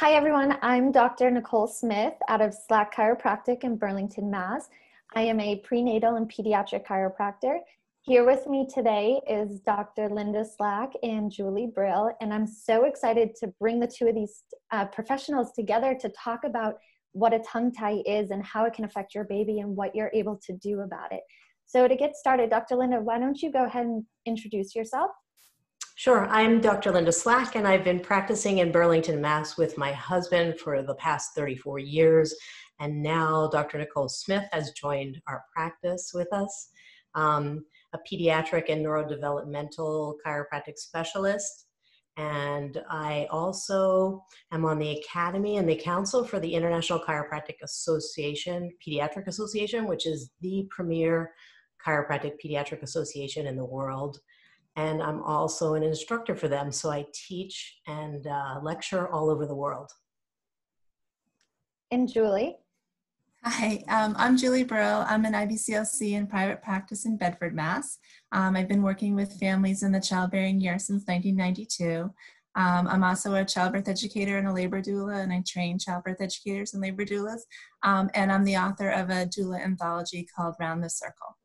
Hi, everyone. I'm Dr. Nicole Smith out of Slak Chiropractic in Burlington, Mass. I am a prenatal and pediatric chiropractor. Here with me today is Dr. Linda Slak and Julie Brill, and I'm so excited to bring the two of these uh, professionals together to talk about what a tongue tie is and how it can affect your baby and what you're able to do about it. So, to get started, Dr. Linda, why don't you go ahead and introduce yourself? Sure. I'm Dr. Linda Slak, and I've been practicing in Burlington, Mass. with my husband for the past 34 years. And now Dr. Nicole Smith has joined our practice with us, um, a pediatric and neurodevelopmental chiropractic specialist. And I also am on the Academy and the Council for the International Chiropractic Association, Pediatric Association, which is the premier chiropractic pediatric association in the world and I'm also an instructor for them. So I teach and uh, lecture all over the world. And Julie? Hi, um, I'm Julie Brill. I'm an IBCLC in private practice in Bedford, Mass. Um, I've been working with families in the childbearing year since 1992. Um, I'm also a childbirth educator and a labor doula, and I train childbirth educators and labor doulas. Um, and I'm the author of a doula anthology called Round the Circle.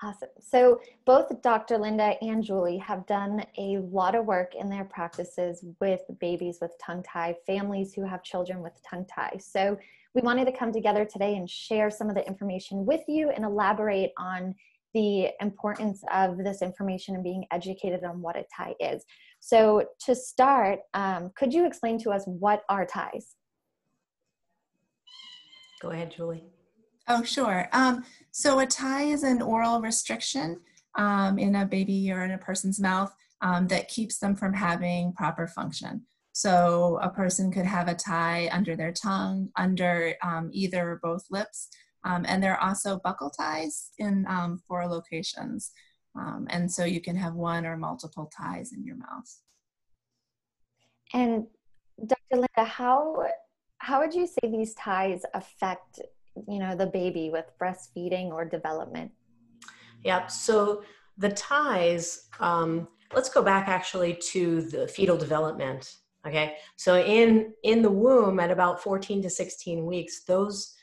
Awesome. So both Dr. Linda and Julie have done a lot of work in their practices with babies with tongue tie, families who have children with tongue tie. So we wanted to come together today and share some of the information with you and elaborate on the importance of this information and being educated on what a tie is. So to start, um, could you explain to us what are ties? Go ahead, Julie. Oh, sure. Um, so a tie is an oral restriction um, in a baby or in a person's mouth um, that keeps them from having proper function. So a person could have a tie under their tongue, under um, either or both lips, um, and there are also buccal ties in um, four locations. and so you can have one or multiple ties in your mouth. And Dr. Linda, how how would you say these ties affect you know the baby with breastfeeding or development. Yep. So the ties um, let's go back actually to the fetal development okay? So in in the womb at about 14 to 16 weeks those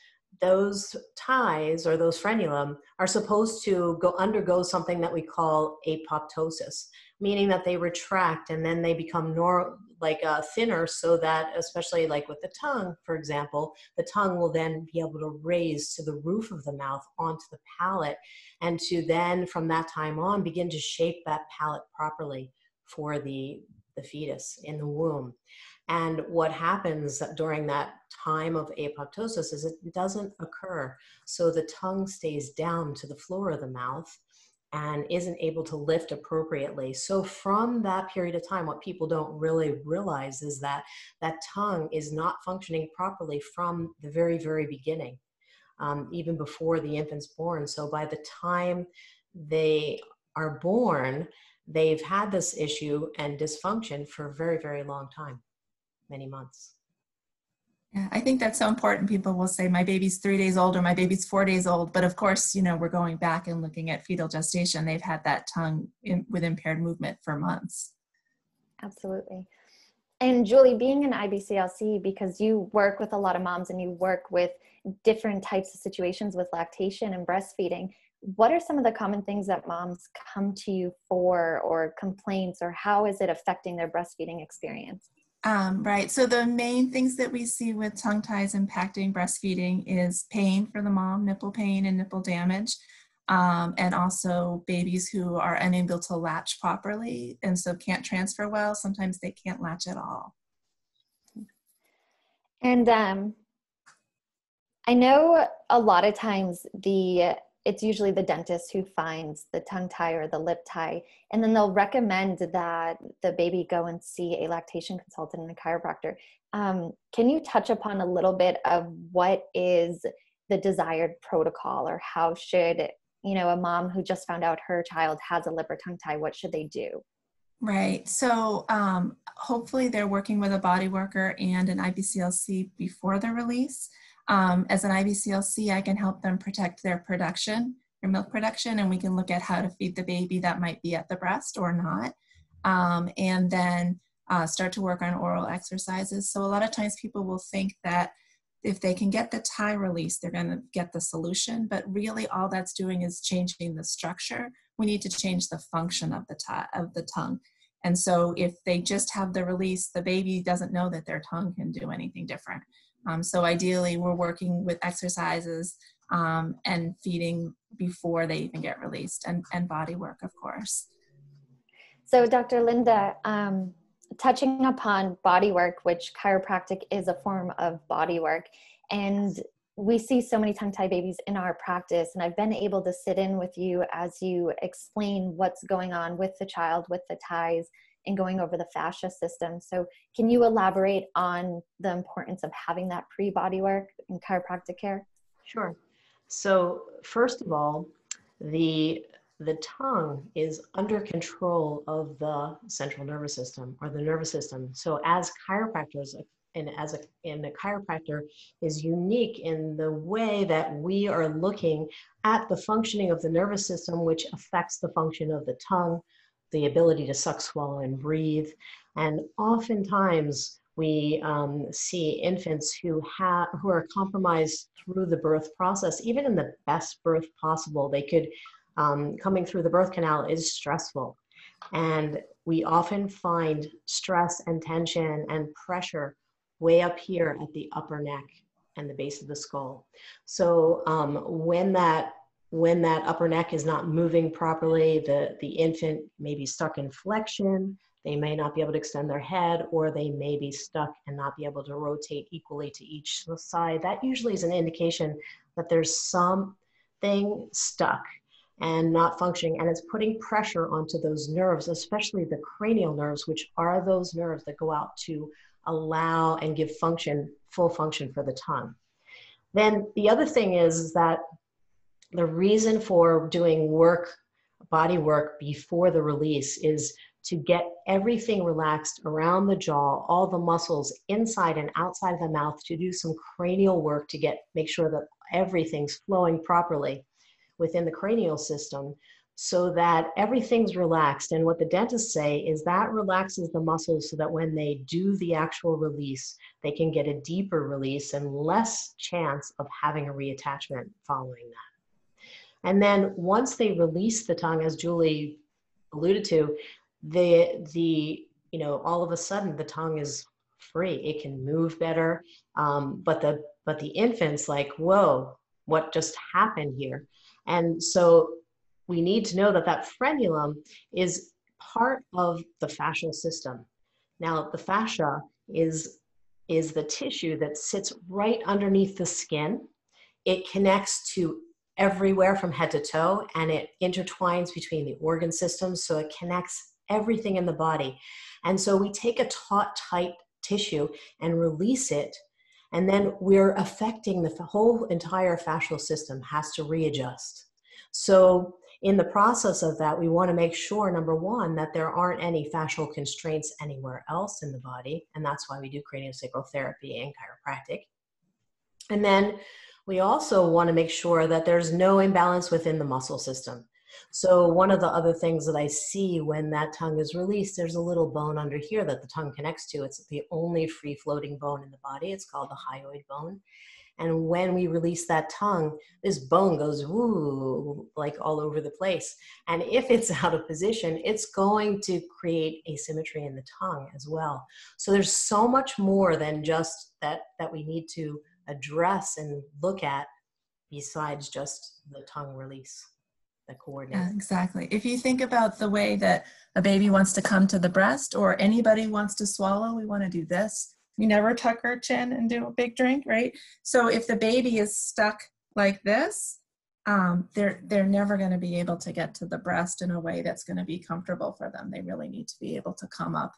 those ties or those frenulum are supposed to go undergo something that we call apoptosis meaning that they retract and then they become nor like uh, thinner so that especially like with the tongue for example the tongue will then be able to raise to the roof of the mouth onto the palate and to then from that time on begin to shape that palate properly for the the fetus in the womb. And what happens during that time of apoptosis is it doesn't occur. So the tongue stays down to the floor of the mouth and isn't able to lift appropriately. So from that period of time, what people don't really realize is that that tongue is not functioning properly from the very, very beginning, um, even before the infant's born. So by the time they are born, they've had this issue and dysfunction for a very, very long time, many months. Yeah, I think that's so important. People will say, my baby's three days old or my baby's four days old. But of course, you know, we're going back and looking at fetal gestation. They've had that tongue in, with impaired movement for months. Absolutely. And Julie, being an IBCLC, because you work with a lot of moms and you work with different types of situations with lactation and breastfeeding, what are some of the common things that moms come to you for or complaints or how is it affecting their breastfeeding experience? Um, right. So the main things that we see with tongue ties impacting breastfeeding is pain for the mom, nipple pain and nipple damage, um, and also babies who are unable to latch properly and so can't transfer well. Sometimes they can't latch at all. And um, I know a lot of times the it's usually the dentist who finds the tongue tie or the lip tie and then they'll recommend that the baby go and see a lactation consultant and a chiropractor um, can you touch upon a little bit of what is the desired protocol or how should you know a mom who just found out her child has a lip or tongue tie what should they do Right. So um, hopefully they're working with a body worker and an IBCLC before the release. Um, as an IBCLC, I can help them protect their production, their milk production, and we can look at how to feed the baby that might be at the breast or not. Um, and then uh, start to work on oral exercises. So a lot of times people will think that if they can get the tie release, they're going to get the solution. But really, all that's doing is changing the structure. We need to change the function of the tie, of the tongue. And so, if they just have the release, the baby doesn't know that their tongue can do anything different. Um, so, ideally, we're working with exercises um, and feeding before they even get released, and, and body work, of course. So, Dr. Linda, um, touching upon body work, which chiropractic is a form of body work, and we see so many tongue tie babies in our practice, and I've been able to sit in with you as you explain what's going on with the child, with the ties, and going over the fascia system. So, can you elaborate on the importance of having that pre body work in chiropractic care? Sure. So, first of all, the the tongue is under control of the central nervous system or the nervous system. So as chiropractors, and as a, and a chiropractor is unique in the way that we are looking at the functioning of the nervous system, which affects the function of the tongue, the ability to suck, swallow, and breathe. And oftentimes we um, see infants who have who are compromised through the birth process, even in the best birth possible. They could um, coming through the birth canal is stressful. And we often find stress and tension and pressure way up here at the upper neck and the base of the skull. So um, when that when that upper neck is not moving properly, the, the infant may be stuck in flexion, they may not be able to extend their head, or they may be stuck and not be able to rotate equally to each side. That usually is an indication that there's something stuck and not functioning and it's putting pressure onto those nerves especially the cranial nerves which are those nerves that go out to allow and give function full function for the tongue then the other thing is, is that the reason for doing work body work before the release is to get everything relaxed around the jaw all the muscles inside and outside of the mouth to do some cranial work to get make sure that everything's flowing properly within the cranial system so that everything's relaxed. And what the dentists say is that relaxes the muscles so that when they do the actual release, they can get a deeper release and less chance of having a reattachment following that. And then once they release the tongue, as Julie alluded to, the the you know all of a sudden the tongue is free. It can move better, um, but the but the infant's like, whoa, what just happened here? And so we need to know that that frenulum is part of the fascial system. Now, the fascia is, is the tissue that sits right underneath the skin. It connects to everywhere from head to toe and it intertwines between the organ systems so it connects everything in the body. And so we take a taut, tight tissue and release it and then we're affecting the whole entire fascial system has to readjust so in the process of that we want to make sure number one that there aren't any fascial constraints anywhere else in the body and that's why we do craniosacral therapy and chiropractic and then we also want to make sure that there's no imbalance within the muscle system so one of the other things that I see when that tongue is released, there's a little bone under here that the tongue connects to. It's the only free floating bone in the body. It's called the hyoid bone. And when we release that tongue, this bone goes woo, like all over the place. And if it's out of position, it's going to create asymmetry in the tongue as well. So there's so much more than just that that we need to address and look at besides just the tongue release the coordinate. Yeah, exactly. If you think about the way that a baby wants to come to the breast or anybody wants to swallow, we want to do this. We never tuck our chin and do a big drink, right? So if the baby is stuck like this, um, they're they're never going to be able to get to the breast in a way that's going to be comfortable for them. They really need to be able to come up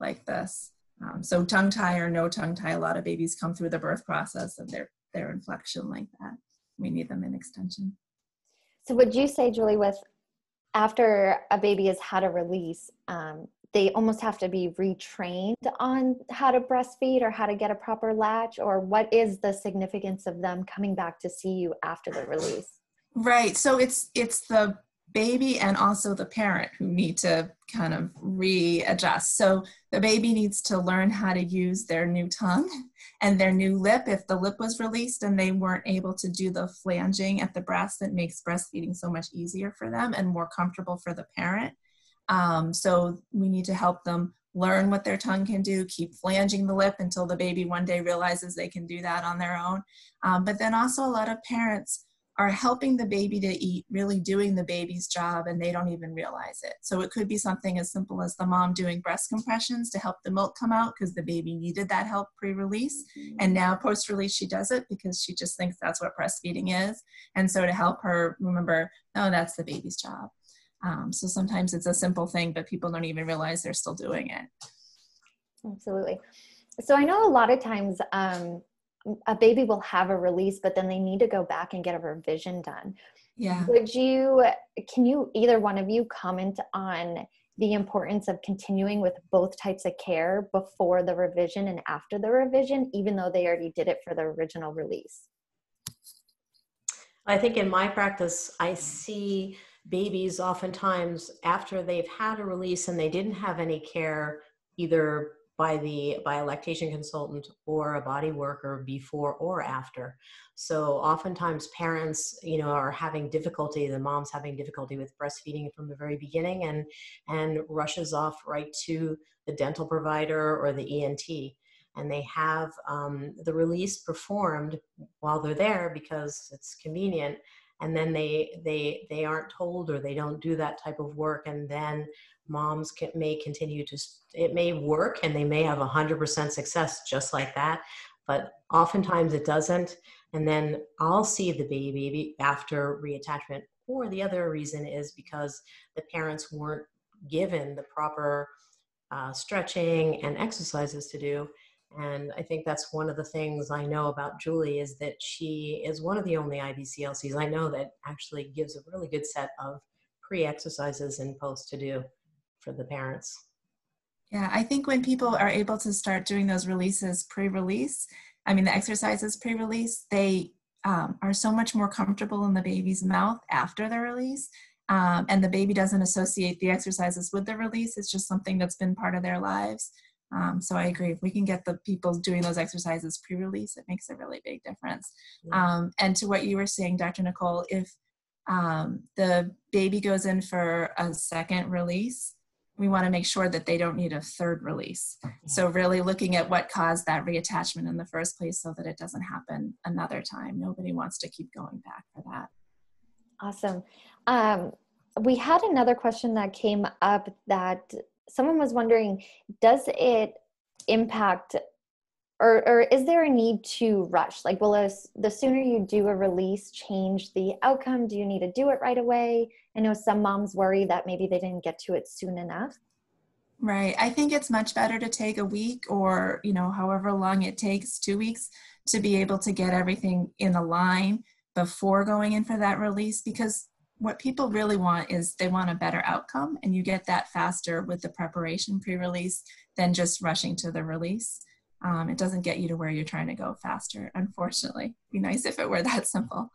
like this. Um, so tongue tie or no tongue tie, a lot of babies come through the birth process and they're they're in like that. We need them in extension. So would you say, Julie, with after a baby has had a release, um, they almost have to be retrained on how to breastfeed or how to get a proper latch, or what is the significance of them coming back to see you after the release? Right. So it's it's the baby and also the parent who need to kind of readjust. So the baby needs to learn how to use their new tongue and their new lip. If the lip was released and they weren't able to do the flanging at the breast, that makes breastfeeding so much easier for them and more comfortable for the parent. Um, so we need to help them learn what their tongue can do, keep flanging the lip until the baby one day realizes they can do that on their own. Um, but then also a lot of parents are helping the baby to eat, really doing the baby's job, and they don't even realize it. So it could be something as simple as the mom doing breast compressions to help the milk come out because the baby needed that help pre release. And now post release, she does it because she just thinks that's what breastfeeding is. And so to help her remember, no, that's the baby's job. Um, so sometimes it's a simple thing, but people don't even realize they're still doing it. Absolutely. So I know a lot of times um, a baby will have a release, but then they need to go back and get a revision done. Yeah. Would you, can you, either one of you comment on the importance of continuing with both types of care before the revision and after the revision, even though they already did it for the original release? I think in my practice, I see babies oftentimes after they've had a release and they didn't have any care either by the by a lactation consultant or a body worker before or after. So oftentimes parents you know are having difficulty the mom's having difficulty with breastfeeding from the very beginning and and rushes off right to the dental provider or the ent and they have um, the release performed while they're there because it's convenient and then they they they aren't told or they don't do that type of work and then moms can, may continue to it may work and they may have 100% success just like that but oftentimes it doesn't and then i'll see the baby after reattachment or the other reason is because the parents weren't given the proper uh, stretching and exercises to do and I think that's one of the things I know about Julie is that she is one of the only IBCLCs I know that actually gives a really good set of pre exercises and post to do for the parents. Yeah, I think when people are able to start doing those releases pre release, I mean, the exercises pre release, they um, are so much more comfortable in the baby's mouth after the release. Um, and the baby doesn't associate the exercises with the release. It's just something that's been part of their lives. Um, so I agree. If we can get the people doing those exercises pre-release, it makes a really big difference. Um, and to what you were saying, Dr. Nicole, if um, the baby goes in for a second release, we want to make sure that they don't need a third release. So really looking at what caused that reattachment in the first place so that it doesn't happen another time. Nobody wants to keep going back for that. Awesome. Um, we had another question that came up that someone was wondering does it impact or, or is there a need to rush? Like will a, the sooner you do a release change the outcome? Do you need to do it right away? I know some moms worry that maybe they didn't get to it soon enough. Right. I think it's much better to take a week or you know however long it takes two weeks to be able to get everything in a line before going in for that release because what people really want is they want a better outcome and you get that faster with the preparation pre-release than just rushing to the release. Um, it doesn't get you to where you're trying to go faster unfortunately. It'd be nice if it were that simple.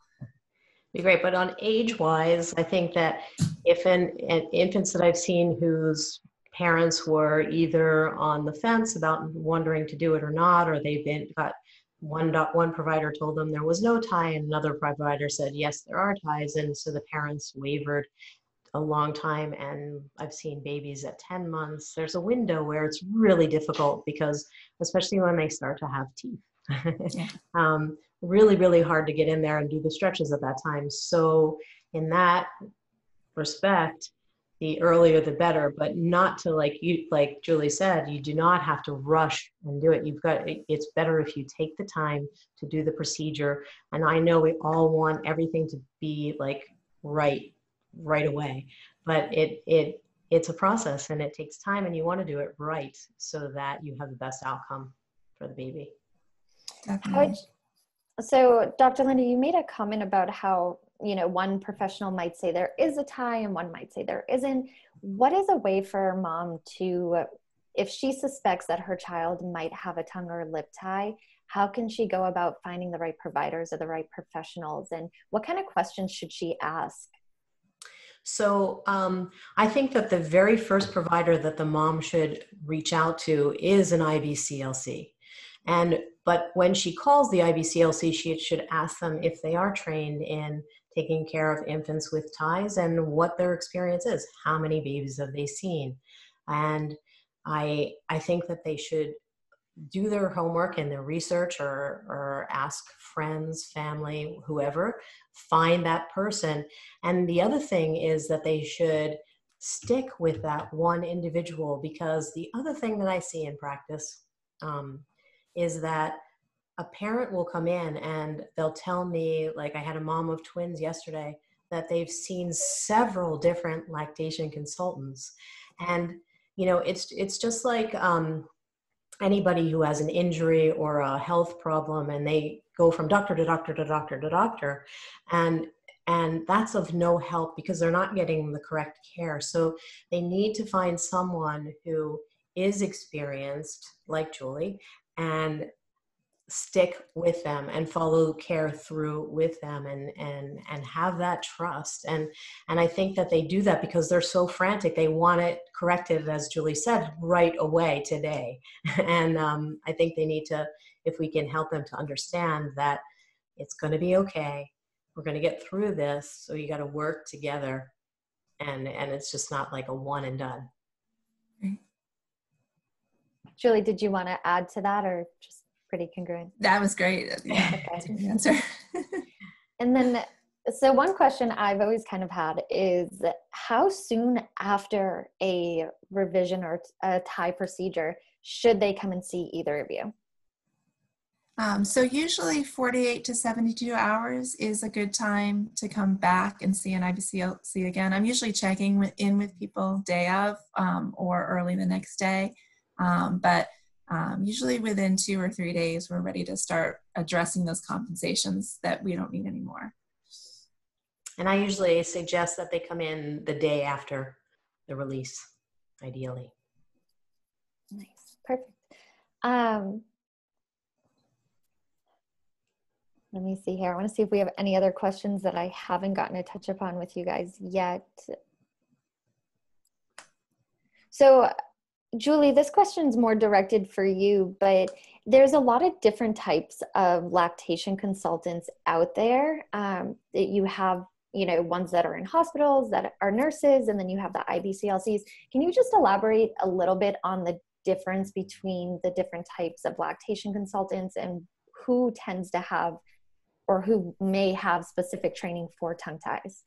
Be great. But on age wise i think that if an, an infants that i've seen whose parents were either on the fence about wondering to do it or not or they've been got one one provider told them there was no tie and another provider said yes there are ties. And so the parents wavered a long time and i've seen babies at 10 months. There's a window where it's really difficult because especially when they start to have teeth. Yeah. um, really really hard to get in there and do the stretches at that time. So in that respect the earlier the better but not to like you like julie said you do not have to rush and do it. You've got it's better if you take the time to do the procedure. And i know we all want everything to be like right right away but it it it's a process and it takes time and you want to do it right so that you have the best outcome for the baby. Definitely. So dr linda you made a comment about how you know one professional might say there is a tie and one might say there isn't. What is a way for a mom to if she suspects that her child might have a tongue or lip tie how can she go about finding the right providers or the right professionals? And what kind of questions should she ask? So um, I think that the very first provider that the mom should reach out to is an IBCLC. And but when she calls the IBCLC, she should ask them if they are trained in taking care of infants with ties and what their experience is. How many babies have they seen? And I I think that they should do their homework and their research or, or ask friends, family, whoever, find that person. And the other thing is that they should stick with that one individual because the other thing that I see in practice um, is that a parent will come in and they'll tell me, like I had a mom of twins yesterday, that they've seen several different lactation consultants. And, you know, it's, it's just like, um, anybody who has an injury or a health problem and they go from doctor to doctor to doctor to doctor and and that's of no help because they're not getting the correct care so they need to find someone who is experienced like julie and stick with them and follow care through with them and and and have that trust. And and i think that they do that because they're so frantic. They want it corrected as julie said right away today. And um, i think they need to if we can help them to understand that it's going to be okay. We're going to get through this so you got to work together. And and it's just not like a one and done julie did you want to add to that or just pretty congruent. That was great. Yeah, okay. answer. and then, so one question I've always kind of had is how soon after a revision or a tie procedure should they come and see either of you? Um, so usually 48 to 72 hours is a good time to come back and see an IBCLC again. I'm usually checking in with people day of um, or early the next day. Um, but um, usually within two or three days, we're ready to start addressing those compensations that we don't need anymore. And I usually suggest that they come in the day after the release, ideally. Nice, perfect. Um, let me see here. I want to see if we have any other questions that I haven't gotten to touch upon with you guys yet. So Julie, this question is more directed for you, but there's a lot of different types of lactation consultants out there. Um, that you have, you know, ones that are in hospitals that are nurses, and then you have the IBCLCs. Can you just elaborate a little bit on the difference between the different types of lactation consultants and who tends to have or who may have specific training for tongue ties?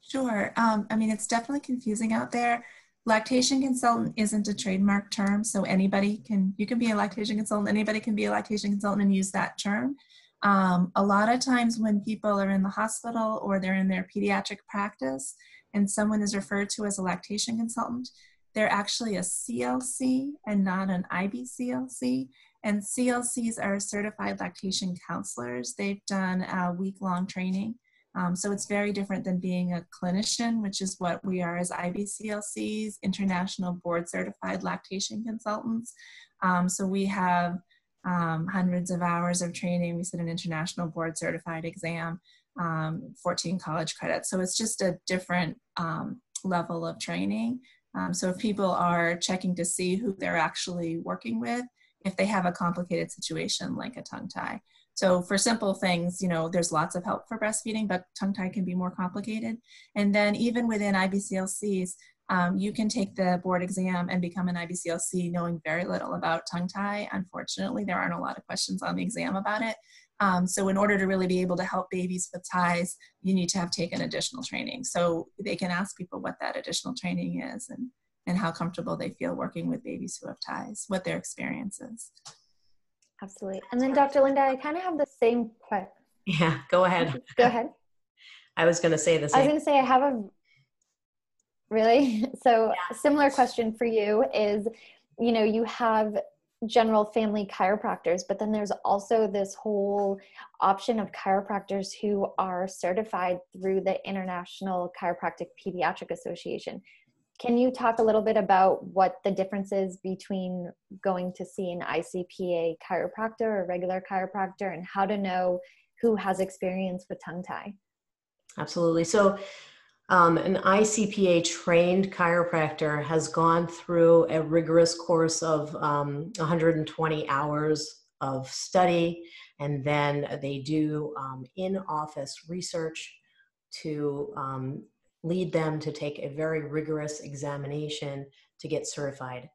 Sure. Um, I mean, it's definitely confusing out there lactation consultant isn't a trademark term, so anybody can, you can be a lactation consultant, anybody can be a lactation consultant and use that term. Um, a lot of times when people are in the hospital or they're in their pediatric practice and someone is referred to as a lactation consultant, they're actually a CLC and not an IBCLC. And CLCs are certified lactation counselors. They've done a week long training um, so it's very different than being a clinician, which is what we are as IBCLCs, International Board Certified Lactation Consultants. Um, so we have um, hundreds of hours of training. We sit an international board certified exam, um, 14 college credits. So it's just a different um, level of training. Um, so if people are checking to see who they're actually working with, if they have a complicated situation like a tongue tie. So for simple things, you know, there's lots of help for breastfeeding, but tongue tie can be more complicated. And then even within IBCLCs, um, you can take the board exam and become an IBCLC knowing very little about tongue tie. Unfortunately, there aren't a lot of questions on the exam about it. Um, so in order to really be able to help babies with ties, you need to have taken additional training. So they can ask people what that additional training is and, and how comfortable they feel working with babies who have ties, what their experience is. Absolutely. And then Dr. Linda, I kind of have the same question. Yeah, go ahead. go ahead. I was going to say same. I was going to say I have a really so yeah. similar question for you is you know you have general family chiropractors but then there's also this whole option of chiropractors who are certified through the international chiropractic pediatric association can you talk a little bit about what the difference is between going to see an ICPA chiropractor or regular chiropractor and how to know who has experience with tongue tie? Absolutely. So Um, an ICPA trained chiropractor has gone through a rigorous course of um, 120 hours of study, and then they do um, in office research to um, lead them to take a very rigorous examination to get certified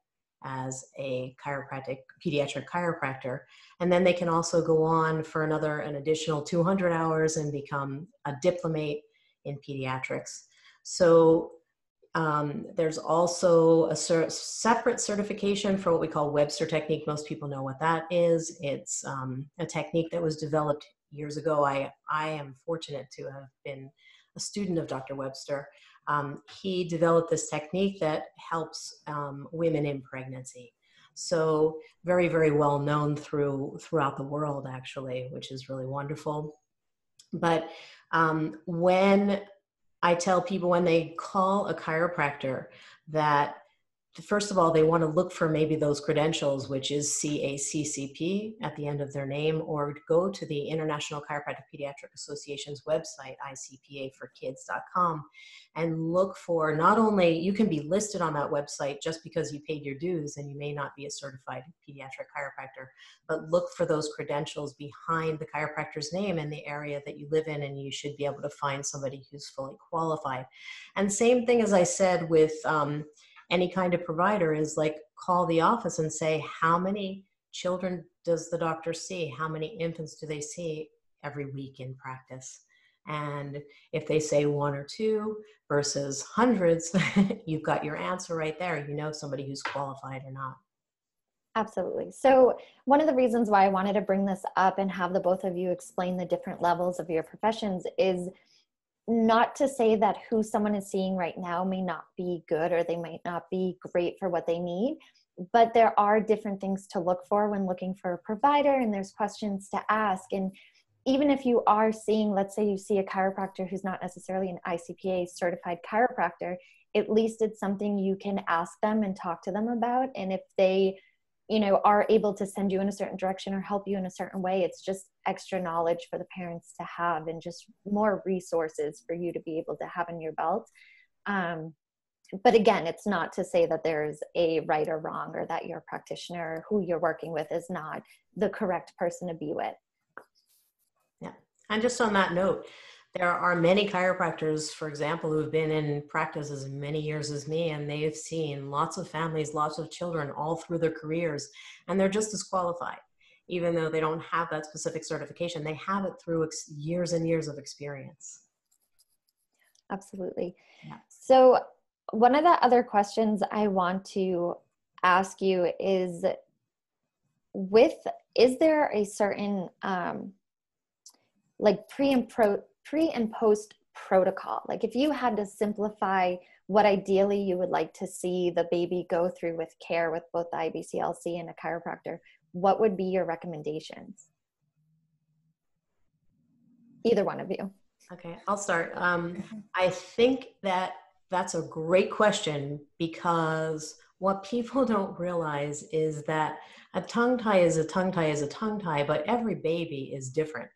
as a chiropractic pediatric chiropractor and then they can also go on for another an additional 200 hours and become a diplomate in pediatrics so um, there's also a cer- separate certification for what we call Webster technique. Most people know what that is. It's um, a technique that was developed years ago. I, I am fortunate to have been a student of Dr. Webster. Um, he developed this technique that helps um, women in pregnancy. So very, very well known through throughout the world, actually, which is really wonderful. But um, when I tell people when they call a chiropractor that first of all, they want to look for maybe those credentials, which is CACCP at the end of their name, or go to the International Chiropractic Pediatric Association's website, icpaforkids.com, and look for not only you can be listed on that website just because you paid your dues and you may not be a certified pediatric chiropractor, but look for those credentials behind the chiropractor's name in the area that you live in, and you should be able to find somebody who's fully qualified. And same thing as I said with um, any kind of provider is like call the office and say how many children does the doctor see? How many infants do they see every week in practice? And if they say one or two versus hundreds you've got your answer right there. You know somebody who's qualified or not. Absolutely. So, one of the reasons why I wanted to bring this up and have the both of you explain the different levels of your professions is not to say that who someone is seeing right now may not be good or they might not be great for what they need but there are different things to look for when looking for a provider and there's questions to ask. And even if you are seeing let's say you see a chiropractor who's not necessarily an icpa certified chiropractor at least it's something you can ask them and talk to them about. And if they you know are able to send you in a certain direction or help you in a certain way it's just extra knowledge for the parents to have and just more resources for you to be able to have in your belt. Um, but again it's not to say that there's a right or wrong or that your practitioner who you're working with is not the correct person to be with. Yeah. And just on that note there are many chiropractors, for example, who have been in practice as many years as me, and they have seen lots of families, lots of children all through their careers, and they're just as qualified, even though they don't have that specific certification. They have it through ex- years and years of experience. Absolutely. Yeah. So, one of the other questions I want to ask you is with is there a certain um, like pre and pro pre and post protocol? Like if you had to simplify what ideally you would like to see the baby go through with care with both the IBCLC and a chiropractor, what would be your recommendations? Either one of you. Okay, I'll start. Um, I think that that's a great question because what people don't realize is that a tongue tie is a tongue tie is a tongue tie, but every baby is different.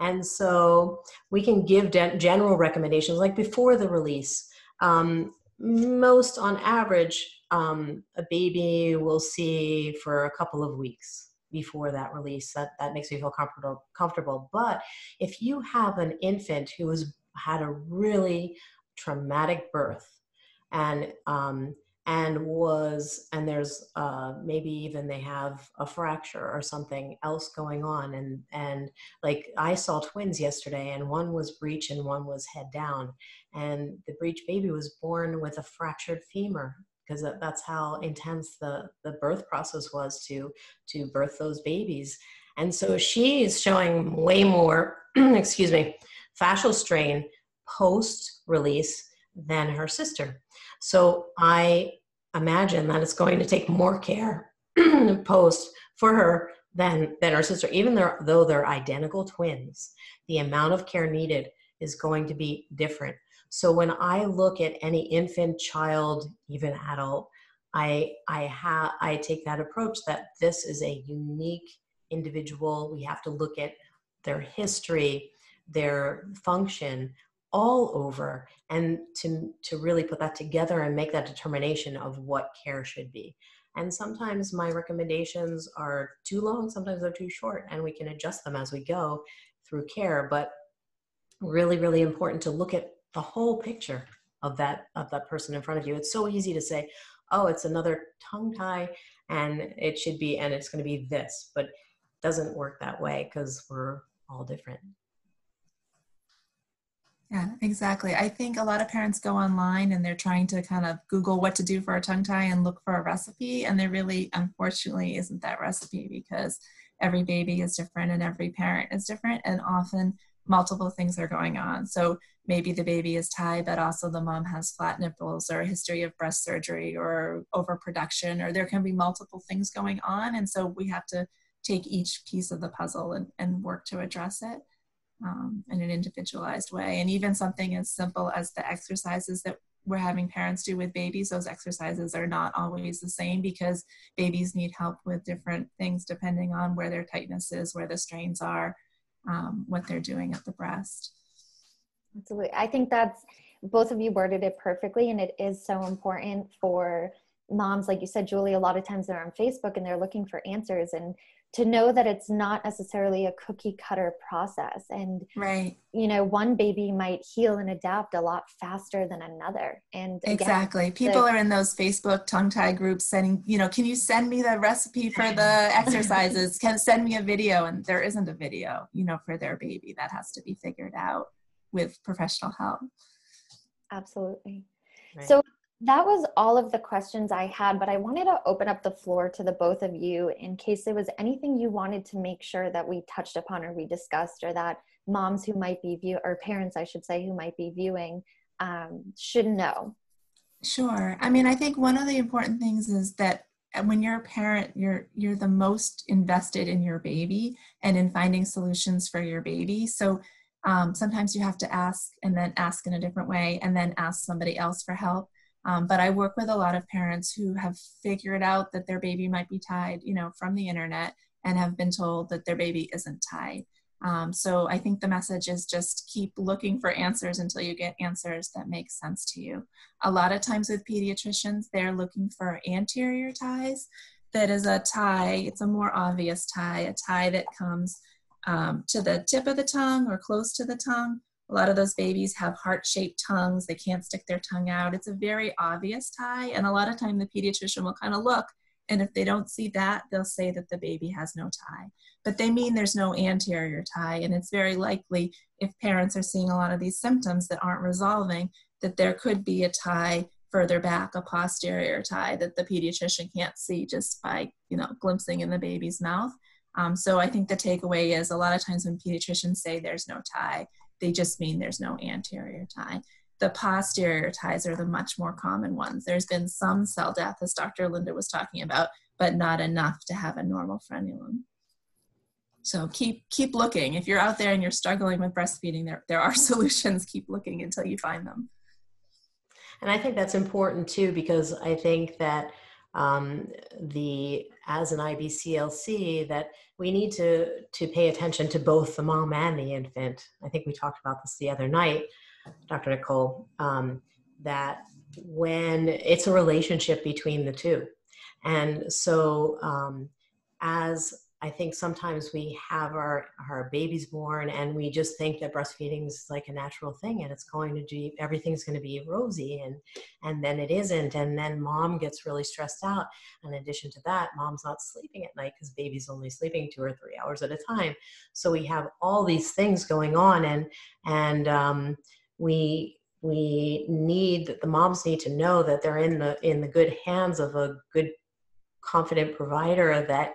And so we can give general recommendations like before the release. Um, most on average, um, a baby will see for a couple of weeks before that release. That, that makes me feel comfortable, comfortable. But if you have an infant who has had a really traumatic birth and um, and was and there's uh, maybe even they have a fracture or something else going on and and like i saw twins yesterday and one was breech and one was head down and the breech baby was born with a fractured femur because that's how intense the the birth process was to to birth those babies and so she's showing way more excuse me fascial strain post release than her sister so I imagine that it's going to take more care post for her than than her sister, even though, though they're identical twins. The amount of care needed is going to be different. So when I look at any infant, child, even adult, I I have I take that approach that this is a unique individual. We have to look at their history, their function, all over and to to really put that together and make that determination of what care should be. And sometimes my recommendations are too long sometimes they're too short and we can adjust them as we go through care but really really important to look at the whole picture of that of that person in front of you. It's so easy to say oh it's another tongue tie and it should be and it's going to be this but it doesn't work that way because we're all different yeah, exactly. I think a lot of parents go online and they're trying to kind of Google what to do for a tongue tie and look for a recipe. And there really, unfortunately, isn't that recipe because every baby is different and every parent is different. And often multiple things are going on. So maybe the baby is tied, but also the mom has flat nipples or a history of breast surgery or overproduction, or there can be multiple things going on. And so we have to take each piece of the puzzle and, and work to address it um, in an individualized way. And even something as simple as the exercises that we're having parents do with babies, those exercises are not always the same because babies need help with different things depending on where their tightness is, where the strains are, um, what they're doing at the breast. Absolutely. I think that's both of you worded it perfectly, and it is so important for moms, like you said, Julie. A lot of times they're on Facebook and they're looking for answers, and to know that it's not necessarily a cookie cutter process. And right. you know one baby might heal and adapt a lot faster than another. And again, exactly. people the, are in those facebook tongue tie groups sending you know can you send me the recipe for the exercises? Can send me a video. And there isn't a video you know for their baby that has to be figured out with professional help. Absolutely. Right. so that was all of the questions I had, but I wanted to open up the floor to the both of you in case there was anything you wanted to make sure that we touched upon or we discussed, or that moms who might be view or parents, I should say, who might be viewing um, should know. Sure. I mean, I think one of the important things is that when you're a parent, you're you're the most invested in your baby and in finding solutions for your baby. So um, sometimes you have to ask and then ask in a different way and then ask somebody else for help um, but I work with a lot of parents who have figured out that their baby might be tied, you know, from the internet and have been told that their baby isn't tied. Um, so I think the message is just keep looking for answers until you get answers that make sense to you. A lot of times with pediatricians, they're looking for anterior ties. That is a tie, it's a more obvious tie, a tie that comes um, to the tip of the tongue or close to the tongue a lot of those babies have heart-shaped tongues. They can't stick their tongue out. It's a very obvious tie. And a lot of time the pediatrician will kind of look and if they don't see that, they'll say that the baby has no tie. But they mean there's no anterior tie. And it's very likely if parents are seeing a lot of these symptoms that aren't resolving, that there could be a tie further back, a posterior tie that the pediatrician can't see just by, you know, glimpsing in the baby's mouth. Um, so I think the takeaway is a lot of times when pediatricians say there's no tie, they just mean there's no anterior tie. The posterior ties are the much more common ones. There's been some cell death, as Dr. Linda was talking about, but not enough to have a normal frenulum. So keep keep looking. If you're out there and you're struggling with breastfeeding, there, there are solutions. Keep looking until you find them. And I think that's important too, because I think that um, the as an IBCLC that we need to to pay attention to both the mom and the infant. I think we talked about this the other night, Dr. Nicole, um, that when it's a relationship between the two, and so um, as I think sometimes we have our, our babies born and we just think that breastfeeding is like a natural thing and it's going to be, everything's going to be rosy and, and then it isn't. And then mom gets really stressed out. In addition to that, mom's not sleeping at night because baby's only sleeping two or three hours at a time. So we have all these things going on and, and um, we, we need the moms need to know that they're in the in the good hands of a good confident provider that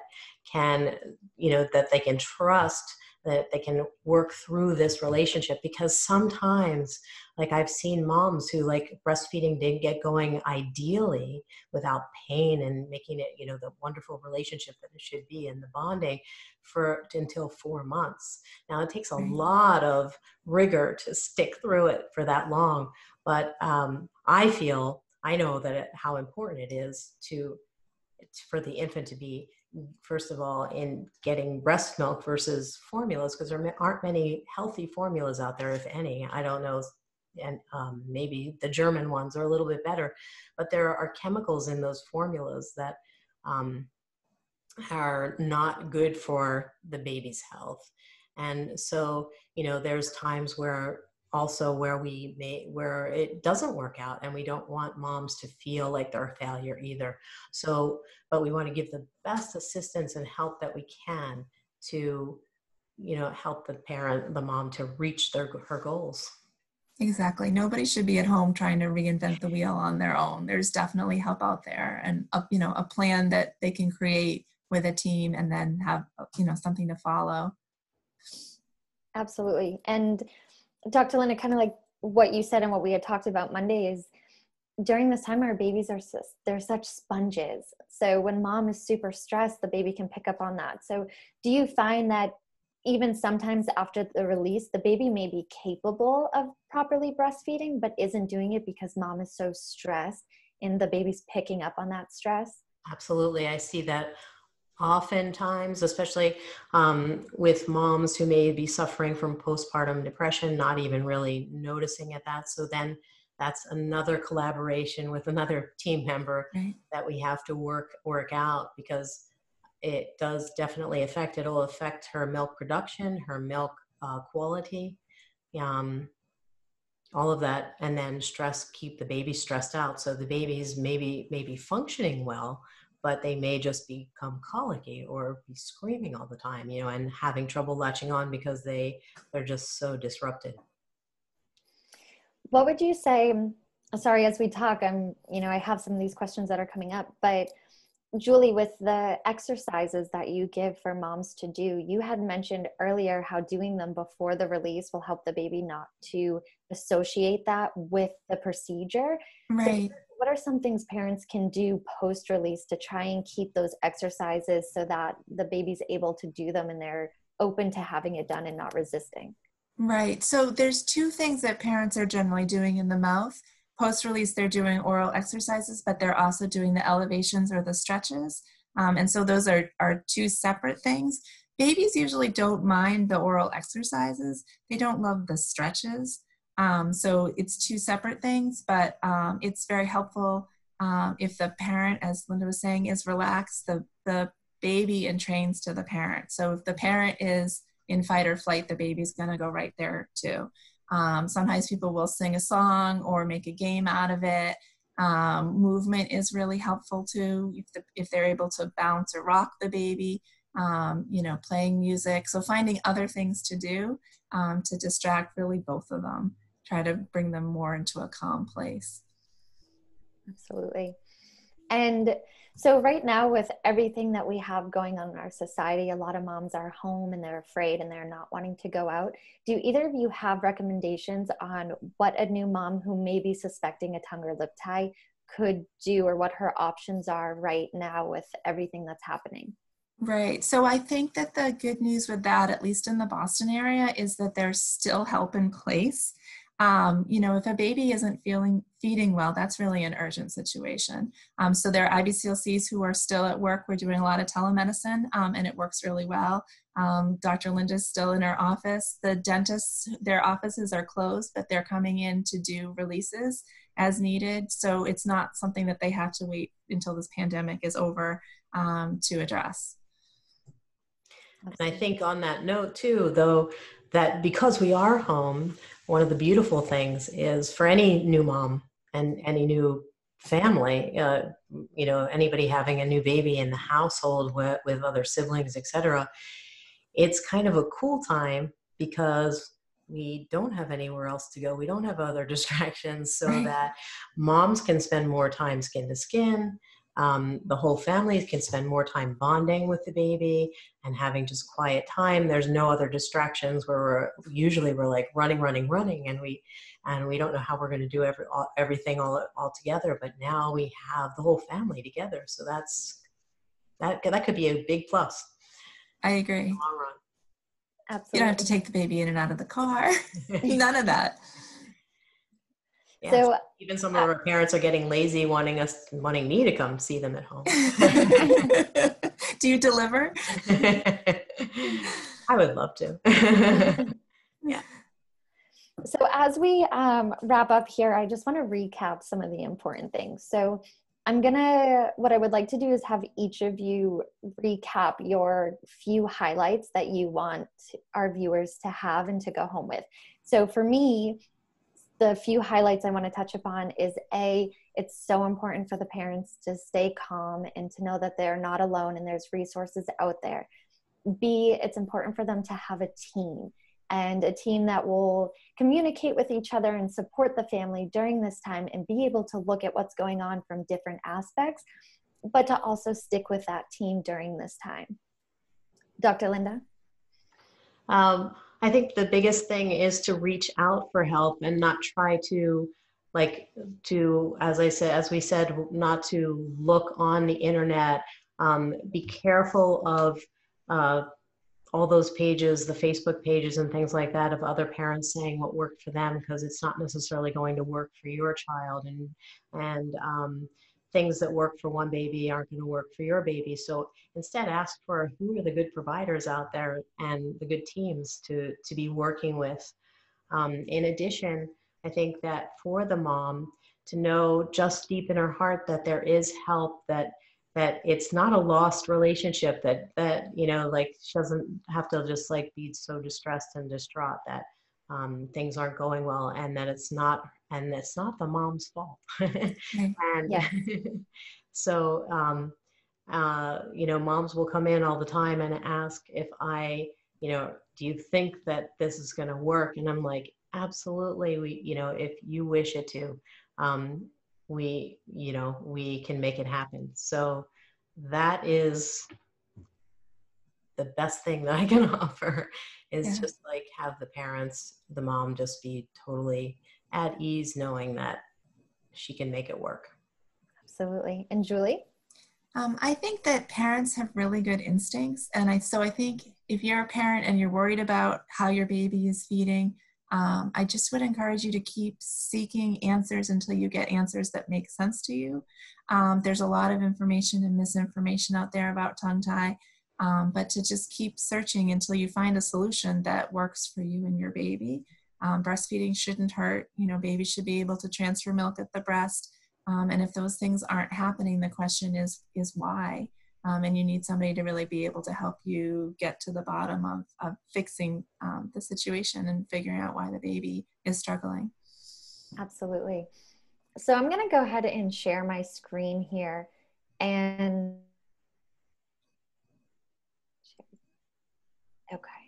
can you know that they can trust that they can work through this relationship. Because sometimes like i've seen moms who like breastfeeding didn't get going ideally without pain and making it you know the wonderful relationship that it should be and the bonding for until four months. Now it takes a lot of rigor to stick through it for that long but um, i feel i know that it, how important it is to for the infant to be first of all in getting breast milk versus formulas because there aren't many healthy formulas out there if any i don't know and um, maybe the German ones are a little bit better, but there are chemicals in those formulas that um, are not good for the baby's health. And so, you know, there's times where also where we may where it doesn't work out and we don't want moms to feel like they're a failure either. So but we want to give the best assistance and help that we can to you know help the parent the mom to reach their her goals. Exactly. Nobody should be at home trying to reinvent the wheel on their own. There's definitely help out there and a, you know a plan that they can create with a team and then have you know something to follow. Absolutely. And Dr. Linda, kind of like what you said and what we had talked about Monday is during this time our babies are they're such sponges. So when mom is super stressed, the baby can pick up on that. So do you find that even sometimes after the release, the baby may be capable of properly breastfeeding, but isn't doing it because mom is so stressed and the baby's picking up on that stress? Absolutely. I see that oftentimes, especially um, with moms who may be suffering from postpartum depression, not even really noticing at that. So then that's another collaboration with another team member right. that we have to work work out because it does definitely affect. It'll affect her milk production, her milk uh, quality. Um, all of that and then stress keep the baby stressed out so the baby's maybe maybe functioning well but they may just become colicky or be screaming all the time, you know, and having trouble latching on because they they're just so disrupted. What would you say? Sorry, as we talk, I'm you know I have some of these questions that are coming up, but Julie, with the exercises that you give for moms to do, you had mentioned earlier how doing them before the release will help the baby not to associate that with the procedure. Right. So what are some things parents can do post release to try and keep those exercises so that the baby's able to do them and they're open to having it done and not resisting? Right. So there's two things that parents are generally doing in the mouth. Post release, they're doing oral exercises, but they're also doing the elevations or the stretches. Um, and so those are, are two separate things. Babies usually don't mind the oral exercises, they don't love the stretches. Um, so it's two separate things, but um, it's very helpful um, if the parent, as Linda was saying, is relaxed, the, the baby entrains to the parent. So if the parent is in fight or flight, the baby's going to go right there too. Um, sometimes people will sing a song or make a game out of it. Um, movement is really helpful too if, the, if they're able to bounce or rock the baby. Um, you know, playing music. So finding other things to do um, to distract really both of them try to bring them more into a calm place. Absolutely. And so, right now, with everything that we have going on in our society, a lot of moms are home and they're afraid and they're not wanting to go out. Do either of you have recommendations on what a new mom who may be suspecting a tongue or lip tie could do or what her options are right now with everything that's happening? Right. So I think that the good news with that, at least in the Boston area, is that there's still help in place. Um, you know, if a baby isn't feeling feeding well, that's really an urgent situation. Um, so there are IBCLCs who are still at work. We're doing a lot of telemedicine, um, and it works really well. Um, Dr. Linda's still in her office. The dentists, their offices are closed, but they're coming in to do releases as needed. So it's not something that they have to wait until this pandemic is over um, to address. And I think on that note too, though, that because we are home, one of the beautiful things is for any new mom and any new family, uh, you know, anybody having a new baby in the household with, with other siblings, etc. It's kind of a cool time because we don't have anywhere else to go. We don't have other distractions, so right. that moms can spend more time skin to skin. Um, the whole family can spend more time bonding with the baby and having just quiet time. There's no other distractions where we're usually we're like running, running, running, and we and we don't know how we're going to do every all, everything all all together. But now we have the whole family together, so that's that that could be a big plus. I agree. long run. Absolutely. You don't have to take the baby in and out of the car. None of that. Yeah. So even some of uh, our parents are getting lazy, wanting us, wanting me to come see them at home. Do you deliver? I would love to. yeah. So as we um, wrap up here, I just want to recap some of the important things. So I'm gonna, what I would like to do is have each of you recap your few highlights that you want our viewers to have and to go home with. So for me, the few highlights I want to touch upon is A, it's so important for the parents to stay calm and to know that they're not alone and there's resources out there. B, it's important for them to have a team and a team that will communicate with each other and support the family during this time and be able to look at what's going on from different aspects, but to also stick with that team during this time. Dr. Linda? Um, I think the biggest thing is to reach out for help and not try to like to as i said as we said not to look on the internet. Um, be careful of uh, all those pages, the Facebook pages and things like that of other parents saying what worked for them because it's not necessarily going to work for your child and and um, things that work for one baby aren't going to work for your baby. So instead, ask for who are the good providers out there and the good teams to to be working with. Um, in addition, I think that for the mom to know just deep in her heart that there is help that that it's not a lost relationship that that you know like she doesn't have to just like be so distressed and distraught that um, things aren't going well and that it's not and it's not the mom's fault. And yeah. so um, uh, you know moms will come in all the time and ask if i you know do you think that this is going to work? And i'm like absolutely. We you know if you wish it to um, we you know we can make it happen. So that is the best thing that i can offer is yeah. just like have the parents the mom just be totally at ease knowing that she can make it work absolutely and julie um, i think that parents have really good instincts and i so i think if you're a parent and you're worried about how your baby is feeding um, I just would encourage you to keep seeking answers until you get answers that make sense to you. Um, there's a lot of information and misinformation out there about tongue tie, um, but to just keep searching until you find a solution that works for you and your baby. Um, breastfeeding shouldn't hurt. You know, babies should be able to transfer milk at the breast. Um, and if those things aren't happening, the question is is why um, and you need somebody to really be able to help you get to the bottom of, of fixing um, the situation and figuring out why the baby is struggling. Absolutely. So I'm going to go ahead and share my screen here and okay.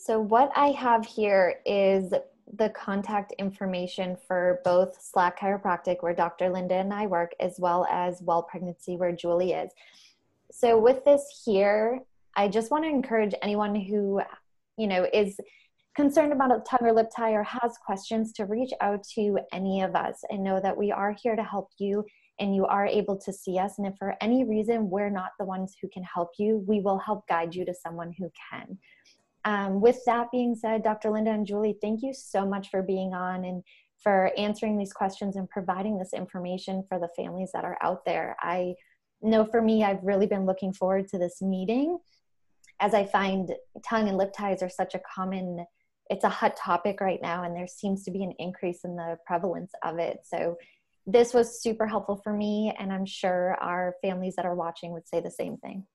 So what I have here is the contact information for both Slak Chiropractic, where Dr. Linda and I work, as well as Well Pregnancy, where Julie is. So, with this here, I just want to encourage anyone who, you know, is concerned about a tongue or lip tie or has questions to reach out to any of us and know that we are here to help you and you are able to see us. And if for any reason we're not the ones who can help you, we will help guide you to someone who can. Um, with that being said, Dr. Linda and Julie, thank you so much for being on and for answering these questions and providing this information for the families that are out there. I know for me, I've really been looking forward to this meeting as I find tongue and lip ties are such a common, it's a hot topic right now, and there seems to be an increase in the prevalence of it. So this was super helpful for me, and I'm sure our families that are watching would say the same thing.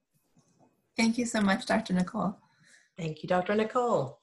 Thank you so much, Dr. Nicole. Thank you, Dr. Nicole.